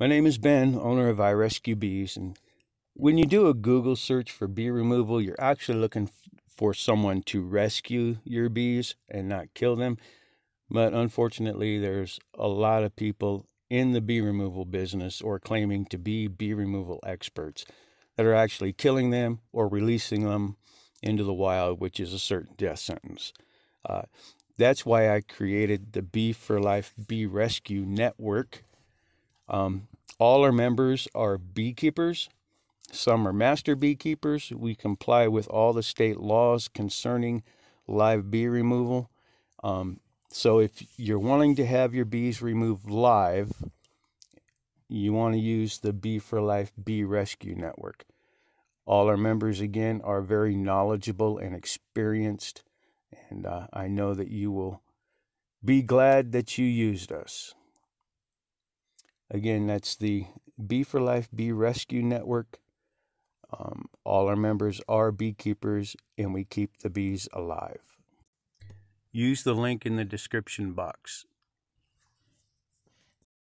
My name is Ben, owner of I Rescue Bees, and when you do a Google search for bee removal, you're actually looking for someone to rescue your bees and not kill them. But unfortunately, there's a lot of people in the bee removal business or claiming to be bee removal experts that are actually killing them or releasing them into the wild, which is a certain death sentence. Uh, that's why I created the Bee for Life Bee Rescue Network. Um, all our members are beekeepers. Some are master beekeepers. We comply with all the state laws concerning live bee removal. Um, so if you're wanting to have your bees removed live, you want to use the Bee for Life Bee Rescue Network. All our members, again, are very knowledgeable and experienced, and uh, I know that you will be glad that you used us. Again, that's the Bee for Life Bee Rescue Network. Um, all our members are beekeepers, and we keep the bees alive. Use the link in the description box.